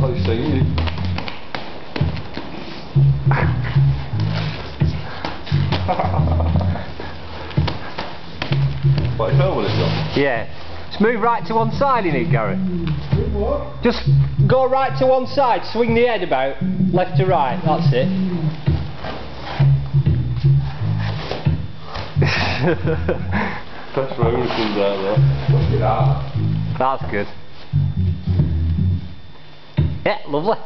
Like singing. What, you filming it, John? Yeah. Just move right to one side in it, Gary. What? Just go right to one side, swing the head about, left to right, that's it. Best road comes out there. Look at. That's good. Yeah, lovely.